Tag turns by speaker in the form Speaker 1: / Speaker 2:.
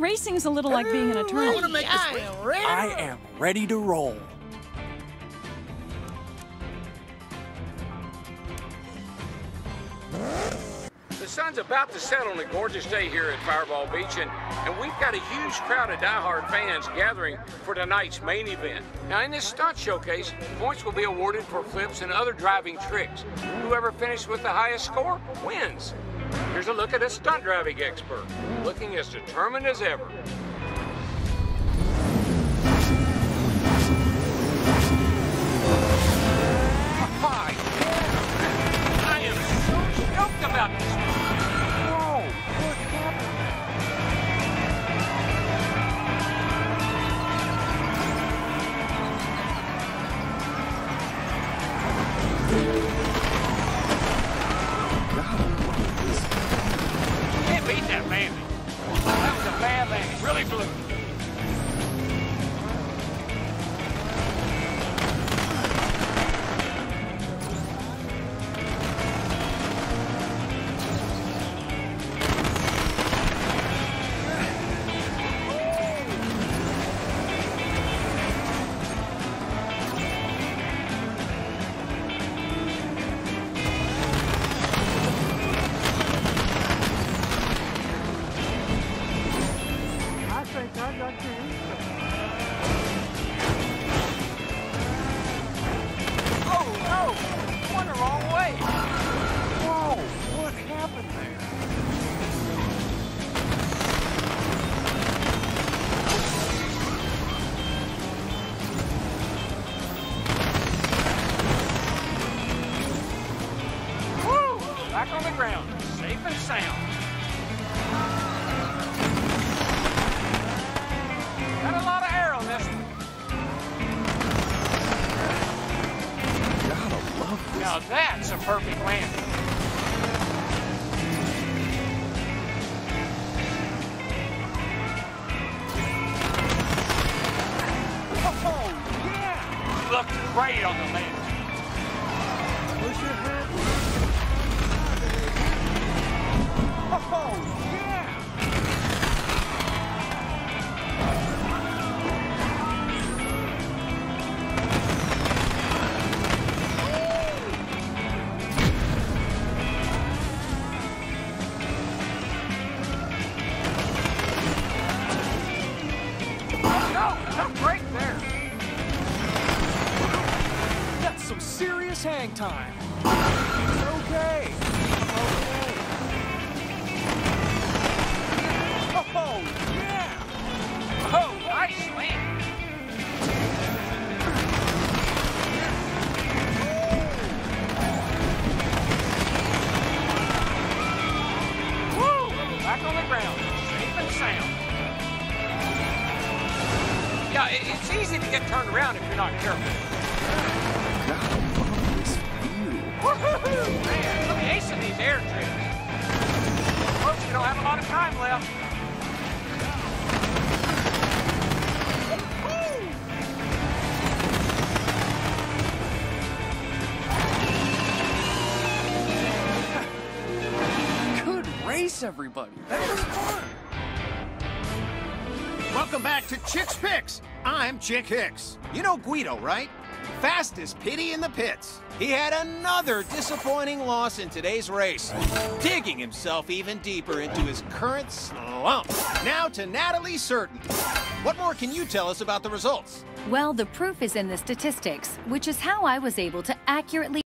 Speaker 1: racing's a little like being an attorney.
Speaker 2: I am ready to roll.
Speaker 3: The sun's about to set on a gorgeous day here at Fireball Beach, and, and we've got a huge crowd of diehard fans gathering for tonight's main event. Now, in this stunt showcase, points will be awarded for flips and other driving tricks. Whoever finishes with the highest score wins. Here's a look at a stunt driving expert, looking as determined as ever. I am stoked about this. Safe and sound. Got a lot of air on this one.
Speaker 2: Gotta love this.
Speaker 3: Now that's a perfect landing.
Speaker 2: Oh, yeah!
Speaker 3: Looked great on the landing.
Speaker 2: Push your head. Serious hang time. Okay. Okay. Oh, yeah!
Speaker 3: Oh, nice swing. Woo! Back on the ground, safe and sound. Yeah, it's easy to get turned around if you're not careful.
Speaker 2: Everybody. That was fun.
Speaker 4: Welcome back to Chick's Picks. I'm Chick Hicks. You know Guido, right? Fastest pitty in the pits. He had another disappointing loss in today's race, digging himself even deeper into his current slump. Now to Natalie Certain. What more can you tell us about the results?
Speaker 5: Well, the proof is in the statistics, which is how I was able to accurately